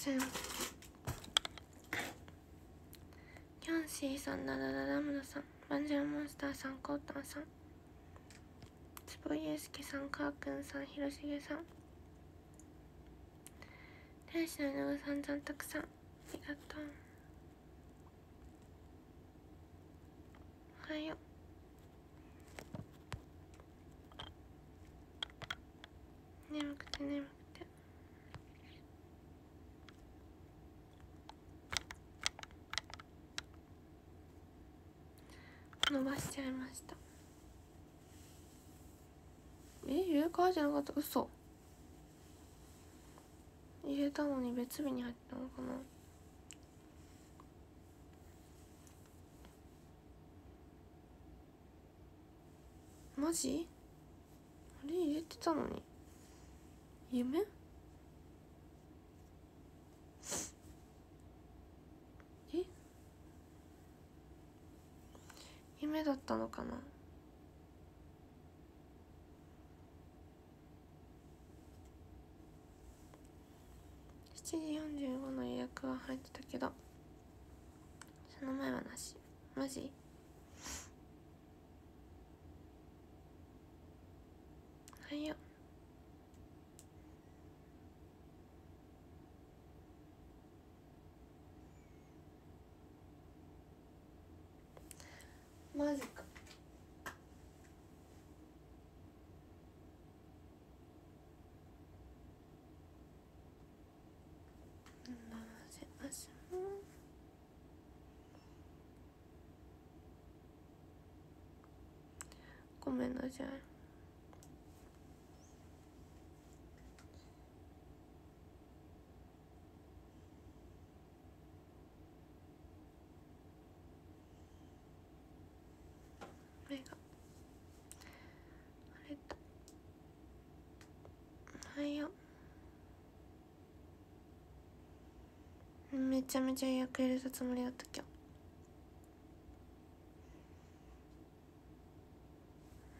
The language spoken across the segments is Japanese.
せん。キャンシーさんダダダダムダさん。バンジャーモンスターさんコータンさん。坪井祐介さんかーくんさんひろしげさん。天使の絵の具さんざんたくさん。ありがとう。おはよう。眠くて眠くて。伸ばしちゃいました。え入れ替えじゃなかった。嘘。入れたのに別日に入ったのかな。マジ？あれ？入れてたのに。夢え目だったのかな？7時45の予約は入ってたけどその前はなし。マジはいよマジか。ごめんなさい目があれたおはようめちゃめちゃ予約入れたつもりだった今日。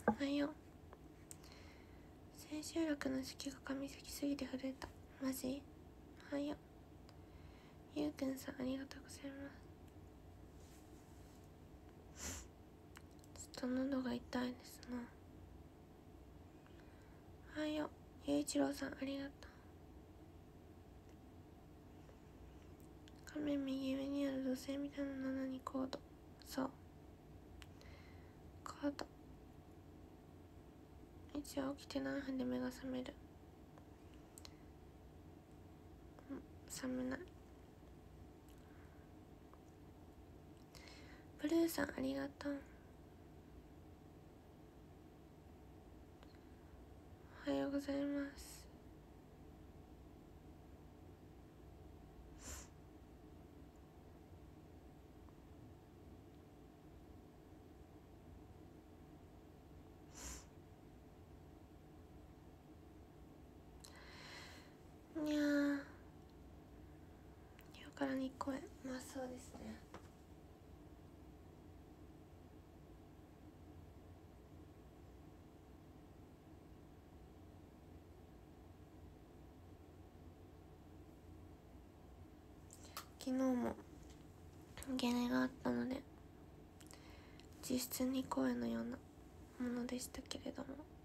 おはよう。千秋楽の式が神崎すぎて震えた。マジ？おはよう。ゆうくんさんありがとうございます。ちょっと喉が痛いですな。おはよう。ゆういちろうさんありがとう。面右上にある土星みたいな7にコード。そう。コード。一応起きて何分で目が覚める。うん覚めない。ブルーさんありがとう。おはようございますいやー今日から日光へまあそうですね。昨日もゲネがあったので実質に声のようなものでしたけれども。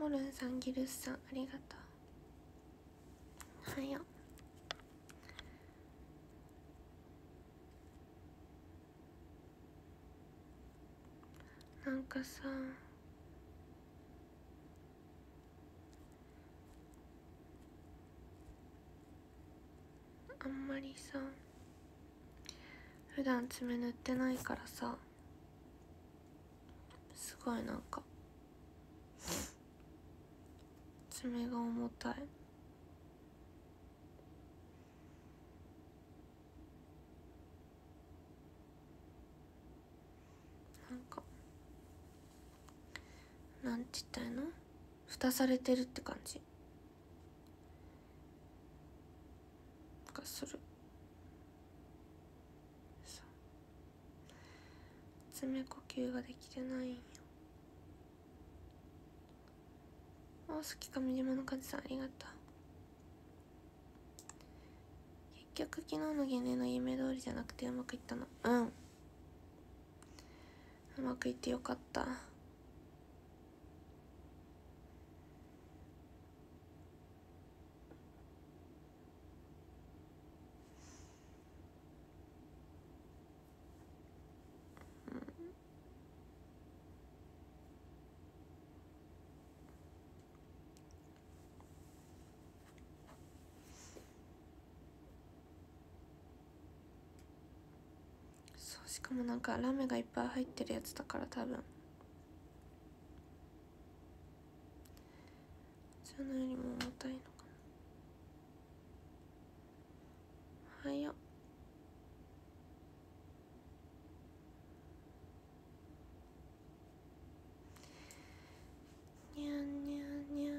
ももるんさんギルスさんありがとう。おはよう。なんかさあんまりさ普段爪塗ってないからさすごいなんか爪が重たい。なんかなんて言ったらいいの？蓋されてるって感じ。がする。爪呼吸ができてないんよ。あ好き上島の梶さんありがとう。結局昨日のゲネの夢通りじゃなくてうまくいったの。うん。うまくいってよかったそうしかもなんかラメがいっぱい入ってるやつだから多分。そのよりも重たいのかな。はいよにゃんにゃんにゃん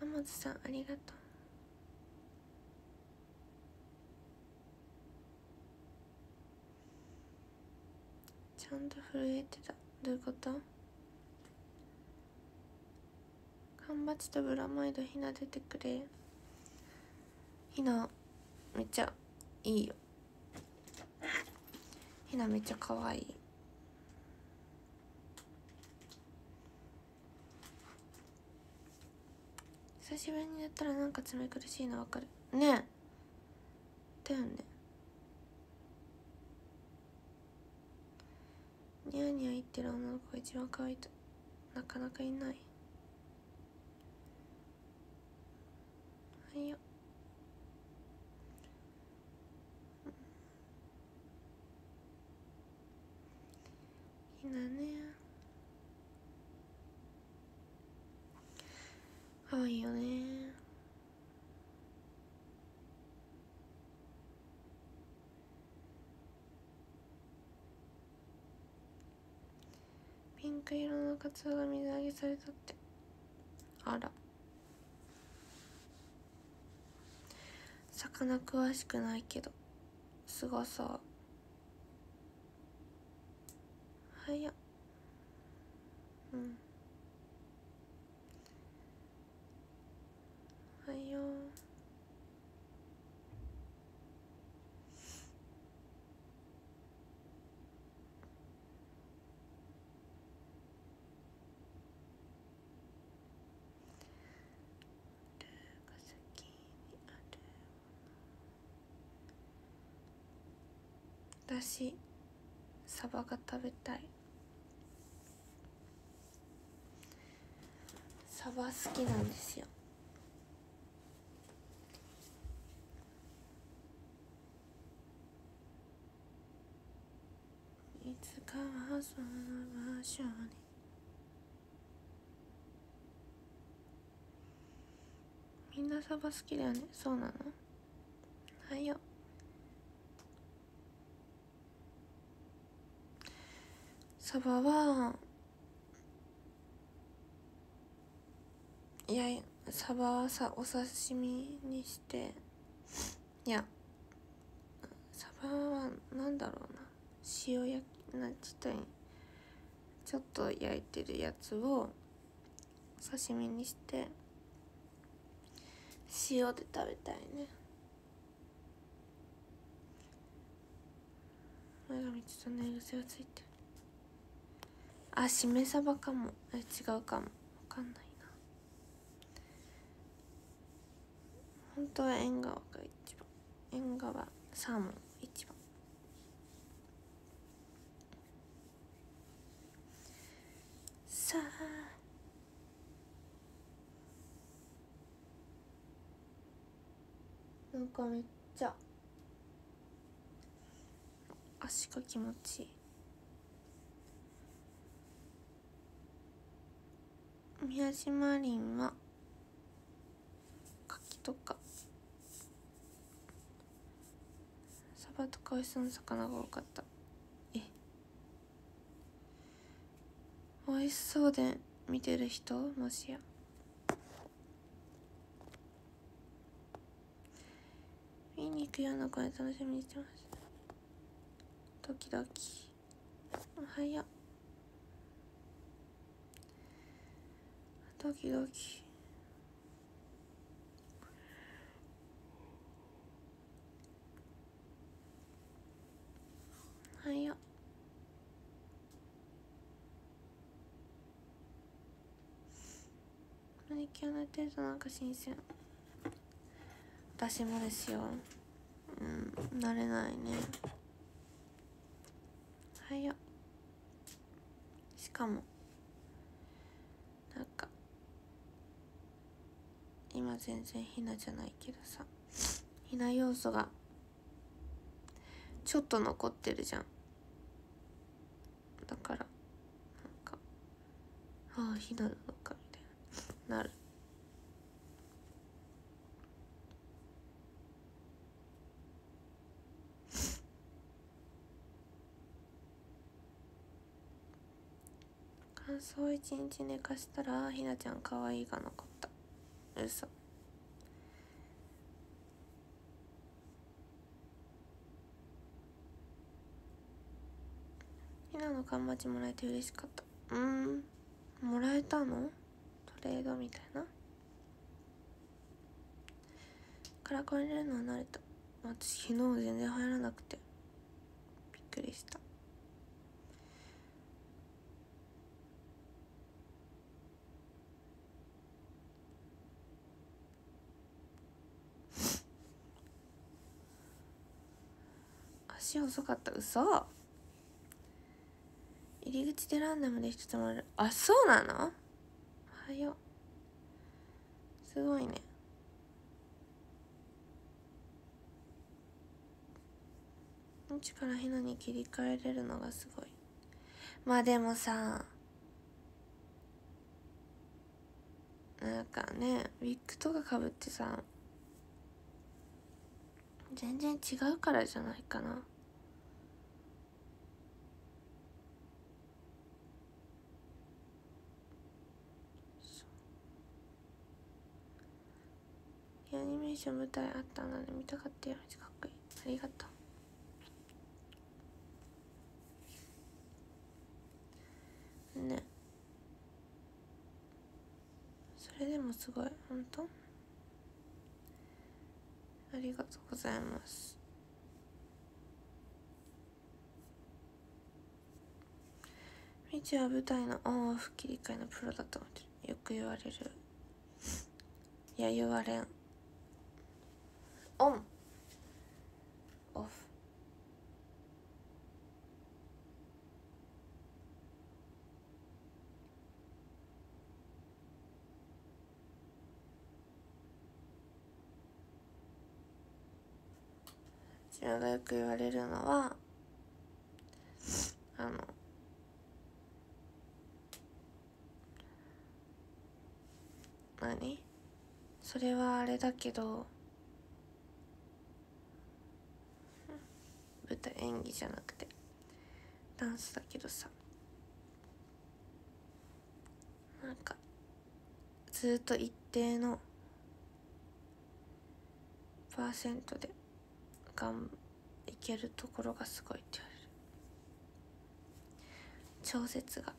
天津さんありがとう。と震えてた。どういうこと？缶バッチとブラマイドひな出てくれ。ひなめっちゃいいよ。ひなめっちゃ可愛い。久しぶりにやったらなんか爪苦しいのわかる。ねえ。だよね。ニャーニャー言ってる女の子が一番可愛いとなかなかいない。はいよ。ひなね可愛いよねピンク色のカツオが水揚げされたって。あら。魚詳しくないけど。すごそう。早っ。うんはいよルーが先にあだしサバが食べたい。サバ好きなんですよ。いつかはその場所に。みんなサバ好きだよね。そうなの？はいよ。サバはいやサバはさお刺身にして。いやサバはなんだろうな。塩焼きな自体にちょっと焼いてるやつを刺身にして塩で食べたいね。前髪ちょっと寝癖がついてるあしめ鯖かも。え違うかも。わかんないな。本当は縁側が一番。縁側サーモン一番。さあ。なんかめっちゃ。足が気持ちいい。宮島林は牡蠣とかサバとか美味しそうな魚が多かった。え？美味しそうで見てる人？もしや。見に行くような声楽しみにしてます。ドキドキ。おはようドキドキ。おはようマニキュアのテントなんか新鮮。私もですよ。うん慣れないね。おはようしかもなんか全然ひなじゃないけどさ。ひな要素がちょっと残ってるじゃん。だからなんかああひななのかみたいななる。乾燥一日寝かしたらひなちゃん可愛いが残った。嘘ひなの缶バッジもらえて嬉しかった。うん。もらえたの？トレードみたいな？からこれるのは慣れた。私昨日全然入らなくて。びっくりした。足遅かった。嘘入り口でランダムで人とまる。あそうなの？はよすごいね。うちからひなに切り替えれるのがすごい。まあでもさなんかねウィッグとかかぶってさ全然違うからじゃないかな。アニメーション舞台あったので見たかったよ。めっちゃかっこいいありがとう。ね。それでもすごい。本当？ありがとうございます。みちは舞台のオンオフ切り替えのプロだと思ってる。よく言われる。いや言われん。オン。オフ。自分がよく言われるのはあの何？それはあれだけど舞台演技じゃなくて。ダンスだけどさ。なんかずっと一定のパーセントでがんいけるところがすごいって言われる。調節が。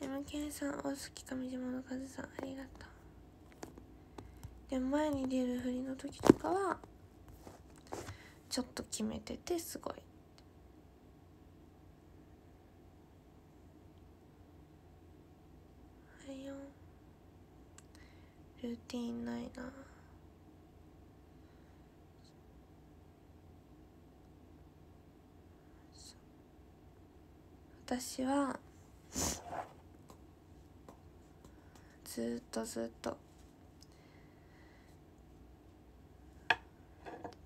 MK さんお好き上島の数さんありがとう。で前に出る振りの時とかはちょっと決めててすごい。はいよ。ルーティンないな。私はずっとずっと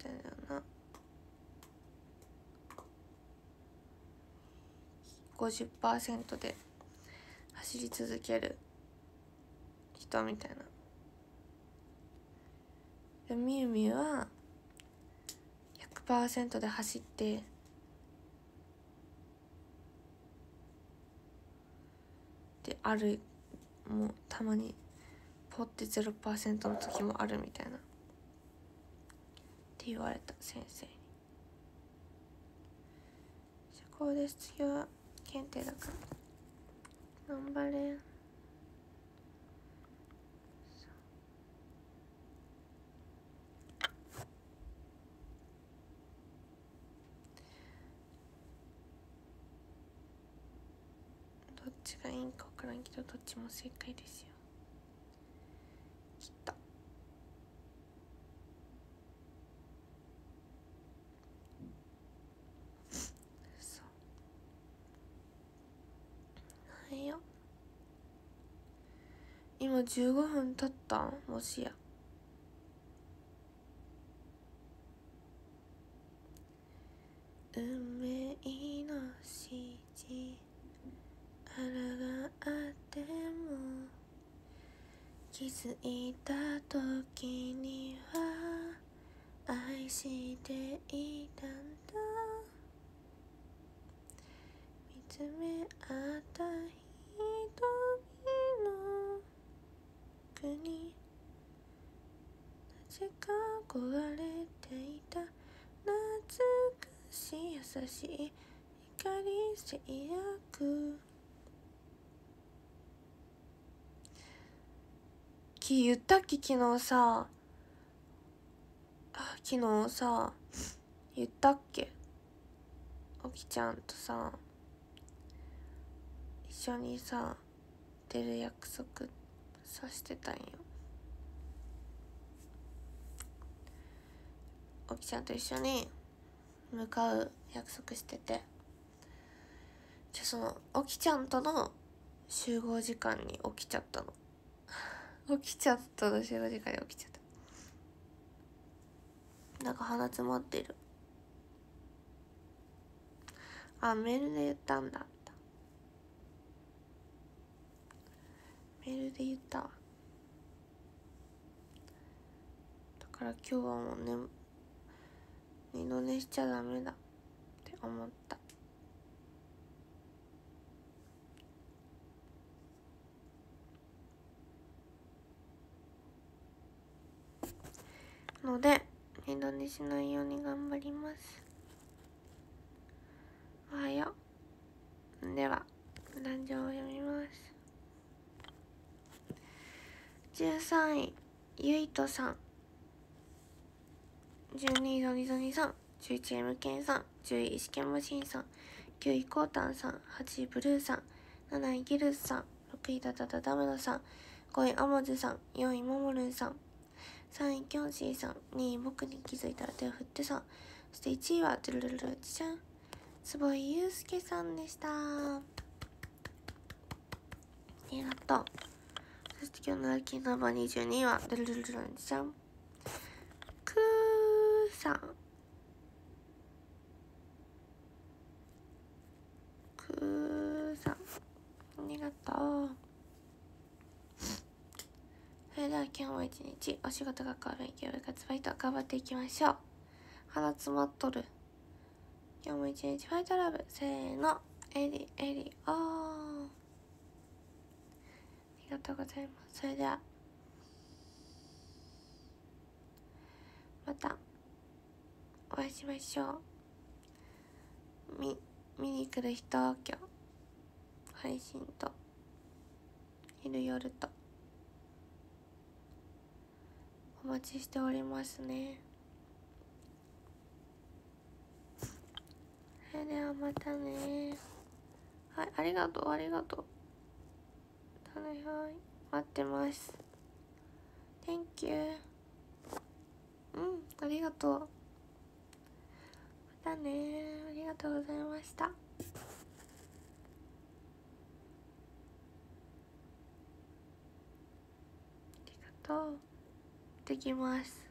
だよな50%で走り続ける人みたいな。でみゆみゆは100%で走ってであるもうたまにポッて0%の時もあるみたいな。って言われた先生に。社交で卒業検定だから。頑張れ。どっちがいいんか分からんけどどっちも正解ですよきっとそうはいよ今15分経った？もしや。運命の指示あらがっても気づいた時には愛していたんだ。見つめ合った瞳の国なぜ壊れていた。懐かしい優しい光制約。き言ったっけ？昨日さ。あ昨日さ。言ったっけ？おきちゃんとさ。一緒にさ出る約束さしてたんよ。おきちゃんと一緒に向かう約束してて。じゃあそのおきちゃんとの集合時間に起きちゃったの。起きちゃったの集合時間に起きちゃった。なんか鼻詰まってる。あメールで言ったんだ。メールで言った。だから今日はもうね二度寝しちゃダメだ。って思った。ので二度寝しないように頑張ります。おはよう。では壇上を読みます。13位ゆいとさん。12位ドニドニさん11 M ケンさん10位石剣マシンさん9位コータンさん8位ブルーさん7位ギルスさん6位ダダダダムノさん5位アモズさん4位モモルンさん3位キョンシーさん2位僕に気づいたら手を振ってさんそして1位はトゥルルルルちゃん坪井祐介さんでしたありがとうそして今日のラッキーナンバー22はトゥルルルルルちゃんさん。くーさん。ありがとう。それでは今日も一日お仕事学校勉強部活バイト頑張っていきましょう。鼻詰まっとる。今日も一日ファイトラブ。せーの。エリエリオー。ありがとうございます。それでは。また。会いしましょう。み見に来る人今日配信と。昼夜と。お待ちしておりますね。それではまたね。はいありがとうありがとう。はいはい待ってます。Thank you うんありがとう。たね。ありがとうございました。ありがとう。できます。